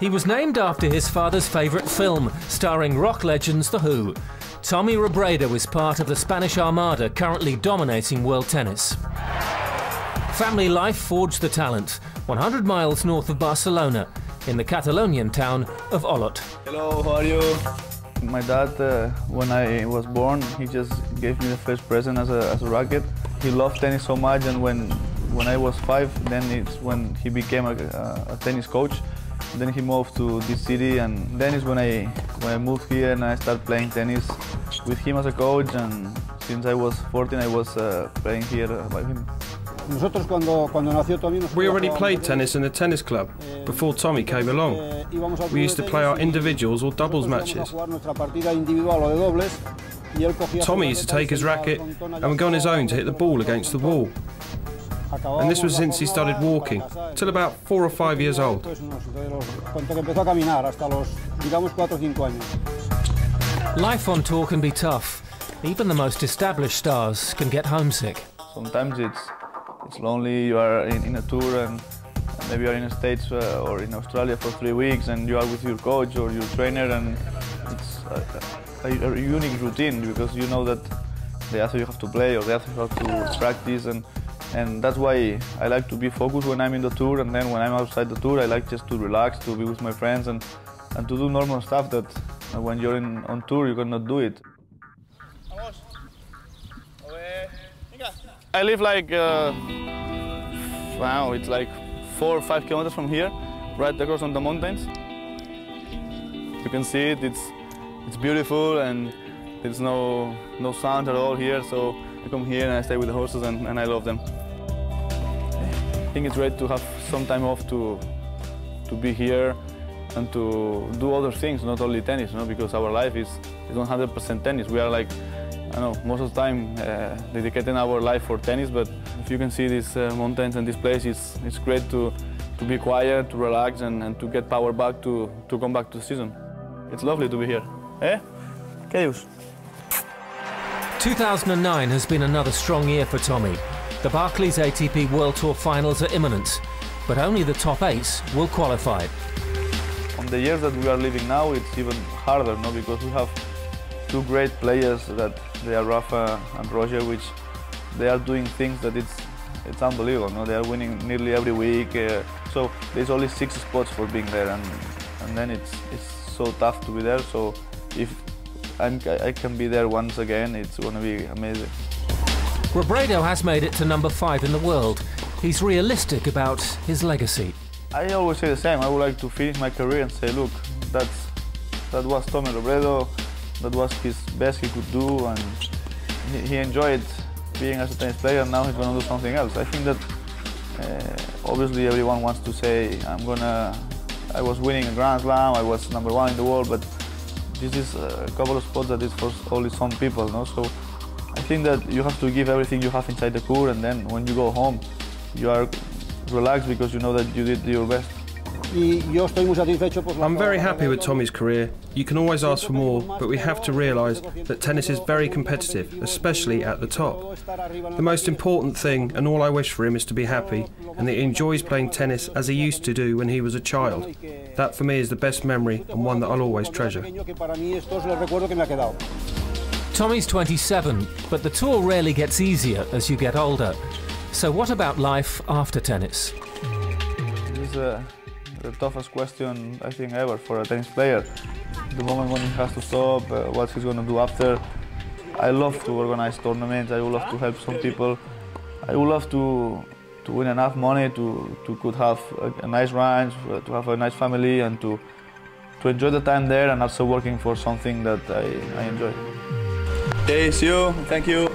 He was named after his father's favourite film, starring rock legends The Who. Tommy Robredo is part of the Spanish Armada currently dominating world tennis. Family life forged the talent, 100 miles north of Barcelona, in the Catalonian town of Olot. Hello, how are you? My dad, uh, when I was born, he just gave me the first present as a, as a racket. He loved tennis so much, and when when I was five, then it's when he became a, a, tennis coach. Then he moved to this city, and then is when I when I moved here and I started playing tennis with him as a coach. And since I was 14, I was uh, playing here by him. We already played tennis in the tennis club before Tommy came along. We used to play our individuals or doubles matches. Tommy used to take his racket and would go on his own to hit the ball against the wall. And this was since he started walking, till about four or five years old. Life on tour can be tough. Even the most established stars can get homesick. Sometimes it's it's lonely. You are in, in a tour and maybe you're in the States uh, or in Australia for three weeks and you are with your coach or your trainer and it's a, a, a unique routine because you know that the after you have to play or the after you have to practice and and that's why I like to be focused when I'm in the tour and then when I'm outside the tour I like just to relax, to be with my friends and, and to do normal stuff that when you're in, on tour you cannot do it. I live like, uh, wow, it's like four or five kilometers from here, right across on the mountains. You can see it, it's, it's beautiful and there's no, no sound at all here, so I come here and I stay with the horses and, and I love them. I think it's great to have some time off to, to be here and to do other things, not only tennis, you know, because our life is, is 100% tennis. We are like I know most of the time uh, dedicating our life for tennis, but if you can see these uh, mountains and this place, it's, it's great to, to be quiet, to relax, and, and to get power back to, to come back to the season. It's lovely to be here. Eh? Que 2009 has been another strong year for Tommy. The Barclays ATP World Tour finals are imminent, but only the top eight will qualify. On the years that we are living now, it's even harder, no? because we have two great players that they are Rafa and Roger, which they are doing things that it's it's unbelievable. No? They are winning nearly every week. Uh, so there's only six spots for being there, and and then it's it's so tough to be there. So if I'm, I can be there once again, it's going to be amazing. Robredo has made it to number five in the world. He's realistic about his legacy. I always say the same. I would like to finish my career and say, look, that's that was Tommy Robredo that was his best he could do and he, he enjoyed being as a tennis player now he's going to do something else. I think that uh, obviously everyone wants to say I'm gonna I was winning a Grand Slam, I was number one in the world, but this is a couple of spots that is for only some people, no? So I think that you have to give everything you have inside the court and then when you go home you are relaxed because you know that you did your best. I'm very happy with Tommy's career. You can always ask for more, but we have to realise that tennis is very competitive, especially at the top. The most important thing, and all I wish for him, is to be happy, and that he enjoys playing tennis as he used to do when he was a child. That for me is the best memory and one that I'll always treasure. Tommy's 27, but the tour rarely gets easier as you get older. So what about life after tennis? this is the toughest question I think ever for a tennis player. The moment when he has to stop, uh, what he's going to do after. I love to organize tournaments. I would love to help some people. I would love to to win enough money to to could have a, a nice ranch, uh, to have a nice family, and to to enjoy the time there, and also working for something that I, I enjoy. Okay, see you. Thank you.